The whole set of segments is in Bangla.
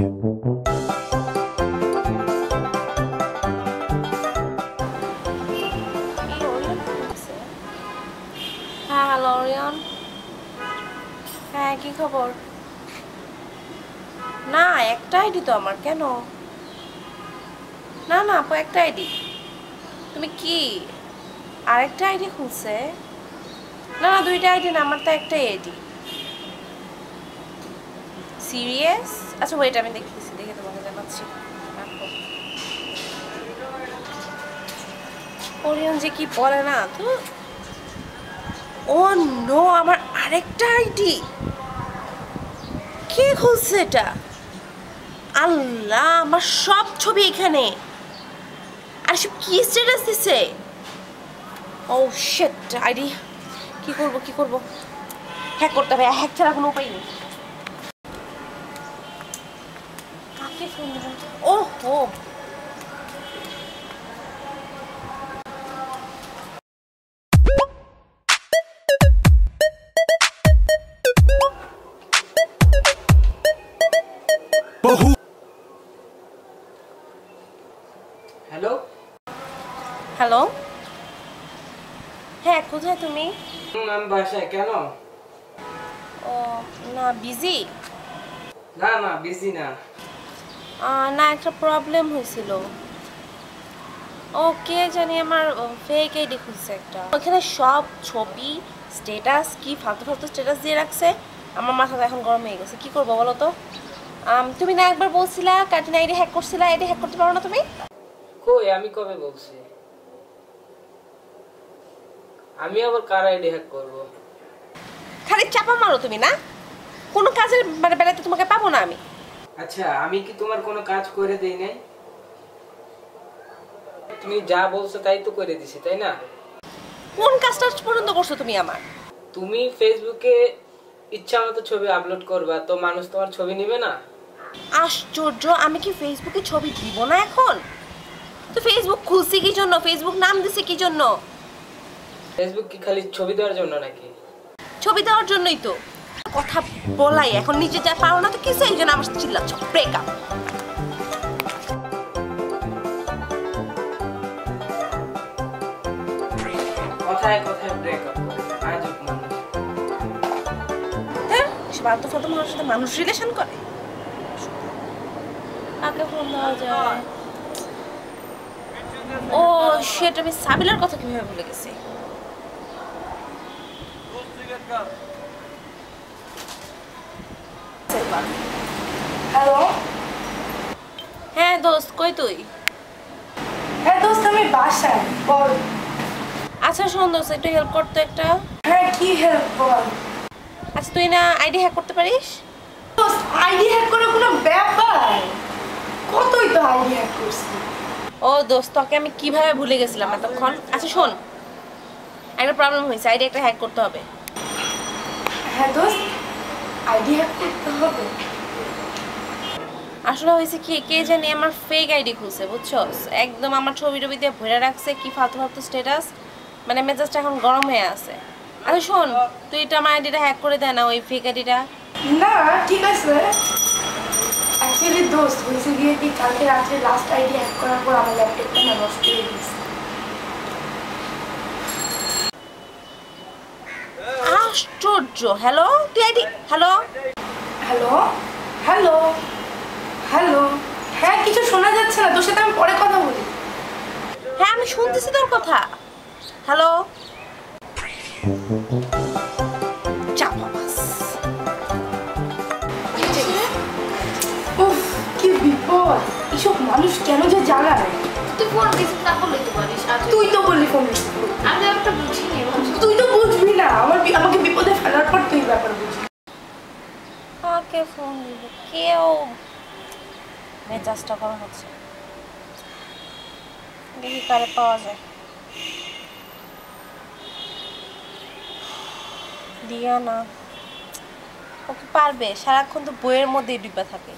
হ্যাঁ হ্যাঁ না, একটা আইডি তো আমার, কেন? না না, আপু, একটা আইডি। তুমি কি? আরেকটা আইডি খুলছে? না না, দুইটা আইডি না, আমার তো একটাই আইডি। সিরিয়াস? আচ্ছা ওয়েট আমি দেখতেছি দেখে তোমাকে জানাচ্ছি। ওরিয়ন যে কি বলে না, তো? ও নো আমার আরেকটা আইডি কে খুলছে এটা? আল্লাহ, আমার সব ছবি এখানে। আর সব কি স্ট্যাটাস দিছে? ও শিট আইডি কি করব কি করব? হ্যাক করতে হবে হ্যাক ছাড়া কোনো উপায় নেই। কাকে ফোন দেবেন ও হো হ্যালো হ্যালো হ্যাঁ কোথায় তুমি? হুম, আমি বাসায় কেন? ও না বিজি না না বিজি না। না একটা প্রবলেম হয়েছিল। ও কে জানি আমার ফেক আইডি খুঁজছে একটা। ওখানে সব ছবি স্টেটাস কি ফালতু ফালতু স্ট্যাটাস দিয়ে রাখছে। আমার মাথাটা এখন গরম হয়ে গেছে। কি করব বলো তো? তুমি না একবার বলছিলা কার্টিন আইডি হ্যাক করছিলা আইডি হ্যাক করতে পারো না তুমি? কই আমি কবে বলছি? আমি আবার কার আইডি হ্যাক করব? খালি চাপা মারো তুমি না? কোনো কাজের মানে বেলাতে তোমাকে পাবো না আমি। আচ্ছা আমি কি তোমার কোনো কাজ করে দেই নাই? তুমি যা বলছো তাই তো করে দিছি তাই না? কোন কাজটা পর্যন্ত করছ তুমি আমার? তুমি ফেসবুকে ইচ্ছা মতো ছবি আপলোড করবা তো মানুষ তোমার ছবি নেবে না? আশ্চর্য আমি কি ফেসবুকে ছবি দিব না এখন? তো ফেসবুক খুলছি কি জন্য? ফেসবুক নাম দিছে কি জন্য? ফেসবুক কি খালি ছবি দেওয়ার জন্য নাকি? ছবি দেওয়ার জন্যই তো। কথা বলাই এখন নিজে যা পারো না তো কিছু এই জন্য আমার সাথে চিল্লাচ্ছ ব্রেকআপ কথায় কথায় ব্রেকআপ আজব মানুষ। হ্যাঁ মানুষের সাথে মানুষ রিলেশন করে। কাকে ফোন দেওয়া যায়? ও সেটা আমি সাবিলার কথা কীভাবে ভুলে গেছি? হ্যালো হ্যাঁ দোস্ত কই তুই? হ্যাঁ দোস্ত আমি বাসায় বল। আচ্ছা শোন দোস্ত একটু হেল্প করতো একটা। হ্যাঁ কি হেল্প বল? আচ্ছা তুই না আইডি হ্যাক করতে পারিস? দোস্ত আইডি হ্যাক করে কোনো ব্যাপার? কতই তো আইডি হ্যাক করছি। ও দোস্ত তোকে আমি কীভাবে ভুলে গেছিলাম এতক্ষণ? আচ্ছা শোন। একটা প্রবলেম হয়েছে আইডি একটা হ্যাক করতে হবে। হ্যাঁ দোস্ত। আইডি হ্যাক করতে হবে। আসলে হয়েছে কি কে জানি আমার ফেক আইডি খুলছে বুঝছ? একদম আমার ছবি টবি দিয়ে ভরে রাখছে কি ফালতু ফালতু স্ট্যাটাস মানে মেজাজটা এখন গরম হয়ে আছে। আরে শোন তুই এটা আমার আইডিটা হ্যাক করে দে না ওই ফেক আইডিটা না ঠিক আছে। অ্যাকচুয়ালি দোস্ত হয়েছে গিয়ে কি কালকে লাস্ট আইডি হ্যাক করার পর আমার ল্যাপটপটা না নষ্ট হয়ে গেছে। আশ্চর্য। হ্যালো তুই ID hello hello hello hello হ্যাঁ কিছু শোনা যাচ্ছে না তোর সাথে আমি পরে কথা বলি। হ্যাঁ আমি শুনতেছি তোর কথা। হ্যালো চাপা কি বিপদ। এসব মানুষ কেন যে জ্বালায় তুই ফোন রিসিভ না করলেই তো পারিস তুই তো বললি ফোন আমি একটা বুঝিনি তুই আমার আমাকে বিপদে ফেলার পর তুই ব্যাপার কাকে ফোন দিব? কেউ? মেজাজটা হচ্ছে। দেখি কারে পাওয়া যায়। দিয়া না ওকে পারবে? সারাক্ষণ তো বইয়ের মধ্যেই ডিব্বা থাকে।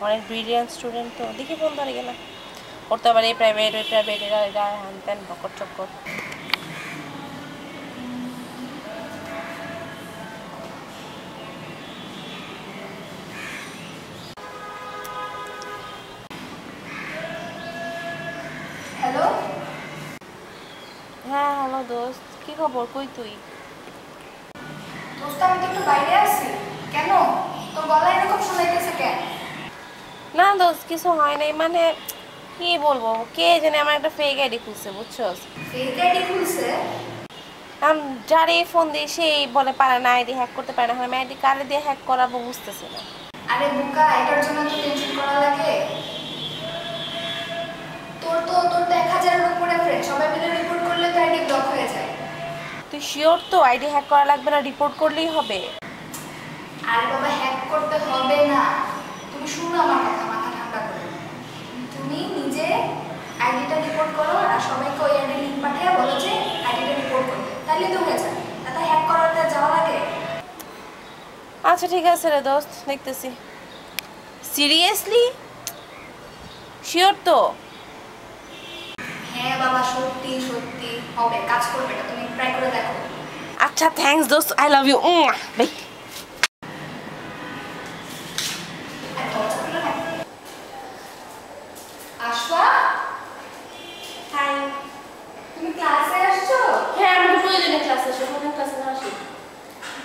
অনেক ব্রিলিয়ান্ট স্টুডেন্ট তো। দেখি ফোন ধরে গেলে করতে পারে প্রাইভেট ওই প্রাইভেট এরা এরা, হ্যান ত্যান বকর চক্কর কি খবর? কই তুই? দোস্ত আমি একটু বাইরে আছি। কেন? তোর এরকম শোনাইতেছে কেন? না দোষ কিছু হয় নাই। মানে কি বলব? কে জানে আমার একটা ফেক আইডি খুলছে বুঝছস? ফেক আইডি খুলছে? আম যারে ফোন দিয়ে সেই বলে পারে না আইডি হ্যাক করতে পারে না। আমি আইডি কারে দিয়ে হ্যাক করাবো বুঝতেছি না। আরে বুকা এটার জন্য তো টেনশন করা লাগে। তোর তো তোর তো এক হাজারের উপরে ফ্রেন্ড সবাই মিলে রিপোর্ট করলে তো আইডি ব্লক হয়ে যায় তুই শিওর তো আইডি হ্যাক করা লাগবে না রিপোর্ট করলেই হবে। আরে বাবা হ্যাক করতে হবে না। তুমি শুনো আমার কথা মাথা ঠান্ডা করে তুমি নিজে আইডিটা রিপোর্ট করো আর সবাইকে ওই আইডি লিঙ্ক পাঠিয়ে বলো যে আইডিটা রিপোর্ট করতে তাহলে তো হয়ে যাবে। তাতে হ্যাক করাতে যাওয়া লাগে আচ্ছা ঠিক আছে রে দোস্ত দেখতেছি। সিরিয়াসলি শিওর তো? হ্যাঁ বাবা হবে কাজ করবে এটা তুমি ট্রাই করে দেখো। আচ্ছা থ্যাঙ্কস দোস্ত আই লাভ ইউ বাই। আর দরজা খুলে না। আশফা হাই তুমি ক্লাসে আসছো? হ্যাঁ আমি প্রয়োজনে ক্লাসে আসি কোন ক্লাসে না আসি।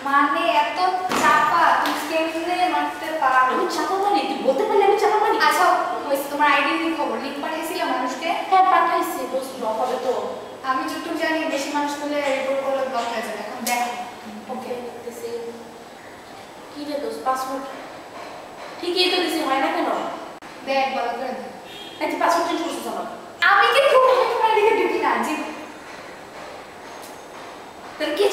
মানে এত চাপা তুমি কেমনে মারতে পারো? আমি চাপা মারি তুই বলতে পারলে আমি চাপা মারি আচ্ছা তোমার আইডি খবর লিঙ্ক পাঠিয়েছিলে মানুষকে। হ্যাঁ পাঠাইছি দোস্ত ব্লক হবে তো। মানুষ হলে রিপোর্ট করলে ব্লক হয়ে যাবে এখন দেখো ওকে দেখতেছি কি রে দোস্ত পাসওয়ার্ড ঠিকই তো দিছি হয় না কেন? দেখ ভালো করে দেখ তুই পাসওয়ার্ড চেঞ্জ করছিস আমার আমি কিন্তু তোমার দিকে ঢুকি না জি। তোর কে